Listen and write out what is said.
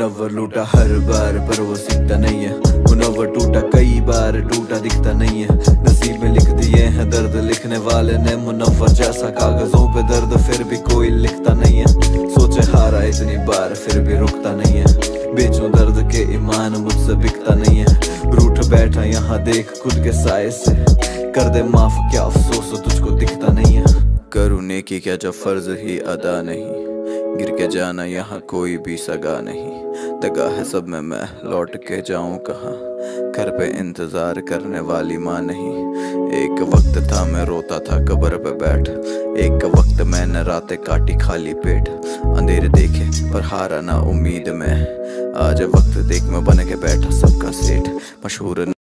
मुनवर लूटा हर बार पर वो सीखता नहीं है। मुनवर टूटा कई बार, टूटा दिखता नहीं है। नसीब में लिख दिए हैं, दर्द लिखने वाले ने मुनवर जैसा कागजों पे दर्द, फिर भी कोई लिखता नहीं है। सोचे हारा इतनी बार, फिर भी रुकता नहीं है। बेचो दर्द के ईमान मुझसे बिकता नहीं है। रूठ बैठा यहाँ देख, खुद के साय से। कर दे माफ़, क्या अफसोस, तुझको दिखता नहीं है। करूँ नेकी क्या जब फ़र्ज़ ही अदा नहीं। गिर के जाना यहाँ कोई भी सगा नहीं। दगा है सब में मैं लौट के जाऊँ कहाँ? घर पे इंतज़ार करने वाली माँ नहीं। एक वक्त था मैं रोता था कब्र पे बैठ। एक वक्त मैंने रातें काटी खाली पेट। अंधेरे देखे पर हारा ना उम्मीद में। आज वक्त देख मैं बन के बैठा सबका सेठ। मशहूर